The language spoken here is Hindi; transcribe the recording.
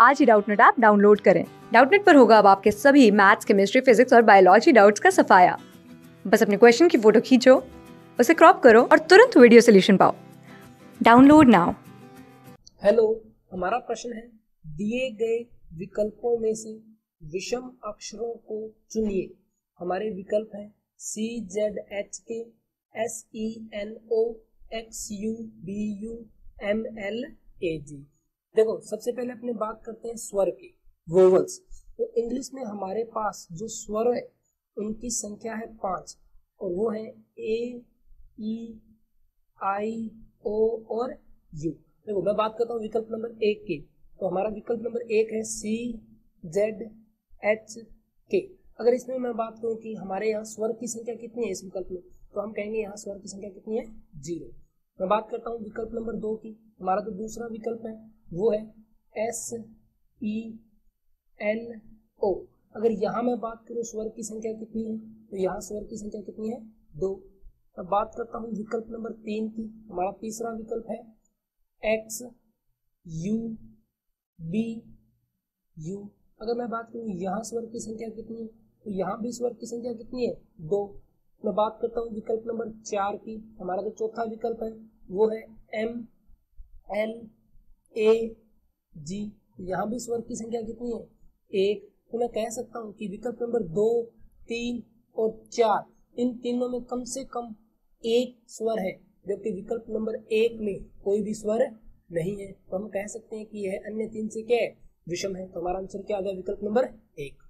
आज ही डाउटनेट ऐप डाउनलोड करें। डाउटनेट पर होगा अब आपके सभी मैथ्स, केमिस्ट्री, फिजिक्स और बायोलॉजी डाउट्स का सफाया। बस अपने क्वेश्चन की फ़ोटो खींचो, उसे क्रॉप करो और तुरंत वीडियो सोल्यूशन पाओ। Download now. हेलो, हमारा प्रश्न है, दिए गए विकल्पों में से विषम अक्षरों को चुनिए। हमारे विकल्प हैं C Z H K S E N O X U B U M L A G देखो, सबसे पहले अपने बात करते हैं स्वर की वोवल्स तो इंग्लिश में हमारे पास जो स्वर है, उनकी संख्या है पाँच, और वो है ए ई आई ओ और यू देखो, मैं बात करता हूँ विकल्प नंबर एक की। तो हमारा विकल्प नंबर एक है सी जेड एच के अगर इसमें मैं बात करूँ कि हमारे यहाँ स्वर की संख्या कितनी है इस विकल्प में तो हम कहेंगे यहाँ स्वर की संख्या कितनी है? ज़ीरो। मैं बात करता हूँ विकल्प नंबर दो की। हमारा जो तो दूसरा विकल्प है, वो है एस ई एन ओ अगर यहाँ मैं बात करूँ, स्वर की संख्या कितनी है तो यहाँ स्वर की संख्या कितनी है? दो। मैं बात करता हूँ विकल्प नंबर तीन की। हमारा तीसरा विकल्प है एक्स यू बी यू अगर मैं बात करूँ यहाँ स्वर की संख्या कितनी है तो यहाँ भी स्वर की संख्या कितनी है? दो। मैं बात करता हूँ विकल्प नंबर चार की। हमारा जो चौथा विकल्प है, वो है एम एल ए जी यहाँ भी स्वर की संख्या कितनी है? एक। तो मैं कह सकता हूँ कि विकल्प नंबर दो, तीन और चार, इन तीनों में कम से कम एक स्वर है, जबकि विकल्प नंबर एक में कोई भी स्वर नहीं है। तो हम कह सकते हैं कि यह अन्य तीन से क्या है? विषम है। तो हमारा आंसर क्या आ गया? विकल्प नंबर एक।